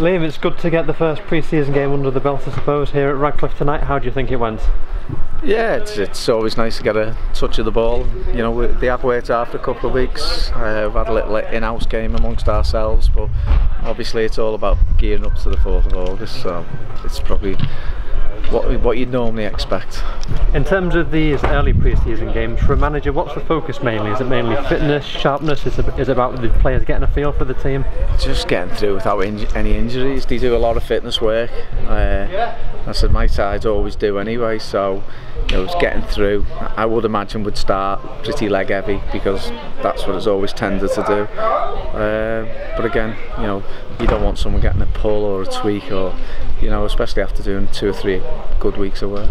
Liam, it's good to get the first pre-season game under the belt, I suppose, here at Radcliffe tonight. How do you think it went? Yeah, it's, it's always nice to get a touch of the ball. You know, we, they have worked after a couple of weeks. Uh, we've had a little in-house game amongst ourselves, but obviously it's all about gearing up to the 4th of August, so it's probably what, what you'd normally expect. In terms of these early pre-season games, for a manager, what's the focus mainly? Is it mainly fitness, sharpness? Is it, is it about the players getting a feel for the team? Just getting through without in any injuries. They do a lot of fitness work. Uh, I said my sides always do anyway, so you know, it's getting through. I would imagine would start pretty leg heavy because that's what it's always tended to do. Uh, but again, you know, you don't want someone getting a pull or a tweak or, you know, especially after doing two or three good weeks of work.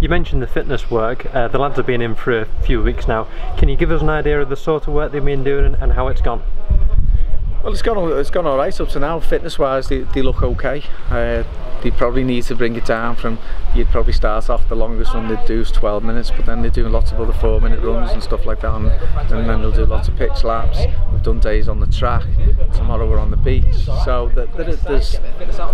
You mentioned the fitness work. Uh, the lads have been in for a few weeks now. Can you give us an idea of the sort of work they've been doing and how it's gone? Well, it's gone. It's gone all right up to now. Fitness-wise, they, they look okay. Uh, they probably need to bring it down from. You'd probably start off the longest run they do is 12 minutes, but then they're doing lots of other four-minute runs and stuff like that, and, and then they'll do lots of pitch laps. We've done days on the track. Tomorrow we're on the beach, so there's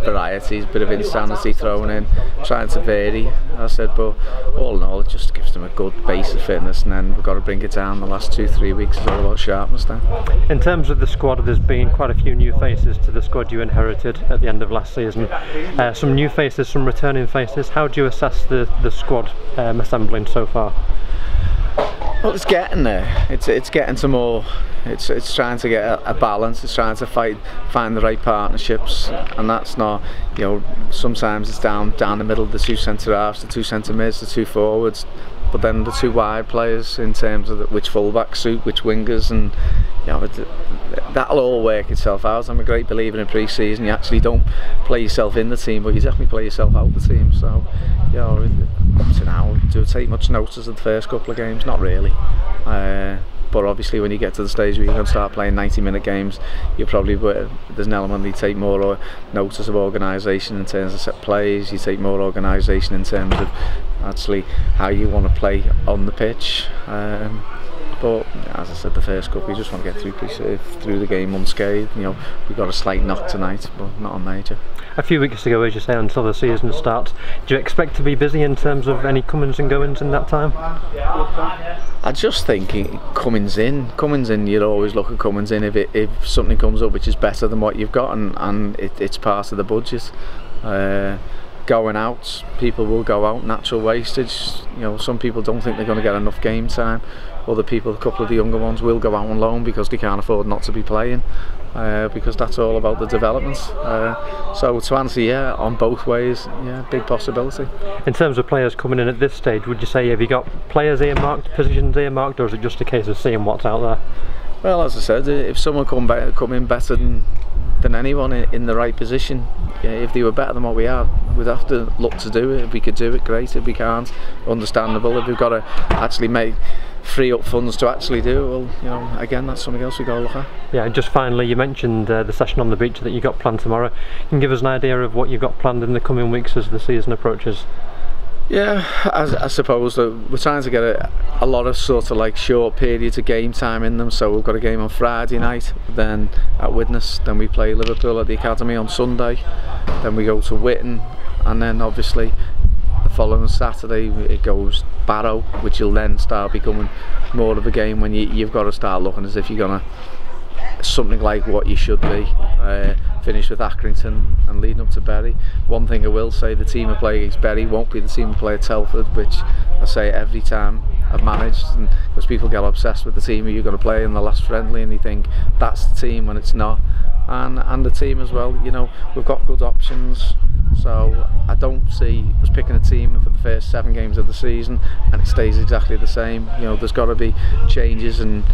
varieties, a bit of insanity thrown in, trying to vary. I said, but all in all, it just gives them a good base of fitness, and then we've got to bring it down. The last two, three weeks is all about sharpness. Then, in terms of the squad, there's been quite a few new faces to the squad you inherited at the end of last season. Uh, some new faces, some returning faces. How do you assess the the squad um, assembling so far? Well, it's getting there. It's it's getting to more. It's it's trying to get a, a, balance. It's trying to fight, find the right partnerships, and that's not. You know, sometimes it's down down the middle the two centre halves, the two centre mids, the two forwards, but then the two wide players in terms of the, which fullbacks suit which wingers, and you know it, that'll all work itself out. I'm a great believer in pre-season. You actually don't play yourself in the team, but you definitely play yourself out the team. So, you know, up to now, do take much notice of the first couple of games? Not really. Uh, but obviously when you get to the stage where going to start playing 90 minute games you probably there's an element you take more notice of organisation in terms of set plays you take more organisation in terms of actually how you want to play on the pitch um, but as I said, the first couple, we just want to get through through the game unscathed. You know, we got a slight knock tonight, but not a major. A few weeks to go, as you say, until the season starts. Do you expect to be busy in terms of any comings and goings in that time? I just think comings in, comings in. You'd always look at comings in if it, if something comes up which is better than what you've got, and and it, it's part of the budget. Uh, going out, people will go out, natural wastage. You know, some people don't think they're going to get enough game time. Other people, a couple of the younger ones, will go out on loan because they can't afford not to be playing. Uh, because that's all about the developments. Uh, so to answer, yeah, on both ways, yeah, big possibility. In terms of players coming in at this stage, would you say have you got players earmarked, positions earmarked, or is it just a case of seeing what's out there? Well, as I said, if someone come back, come in better than than anyone in the right position. Yeah, if they were better than what we are, we'd have to look to do it. If we could do it, great. If we can't, understandable. If we've got to actually make free up funds to actually do, well, you know, again, that's something else we've got to look at. Yeah, and just finally, you mentioned uh, the session on the beach that you got planned tomorrow. Can you give us an idea of what you've got planned in the coming weeks as the season approaches? Yeah, I, I suppose that we're trying to get a, a lot of sort of like short periods of game time in them. So we've got a game on Friday night, then at Widnes, then we play Liverpool at the Academy on Sunday, then we go to Witton, and then obviously the following Saturday it goes Barrow, which will then start becoming more of a game when you, you've got to start looking as if you're gonna something like what you should be. Uh, finish with Accrington and leading up to Bury. One thing I will say, the team I play against Bury won't be the team I play at Telford, which I say every time I've managed, because people get obsessed with the team you're going to play in the last friendly, and you think that's the team when it's not. And and the team as well, you know, we've got good options. So I don't see us picking a team for the first seven games of the season and it stays exactly the same. You know, there's got to be changes and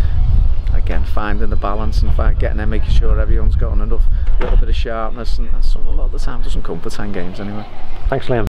again finding the balance and fact, getting there, making sure everyone's got enough little bit of sharpness and, and some, a lot of the time doesn't come for 10 games anyway. Thanks Liam.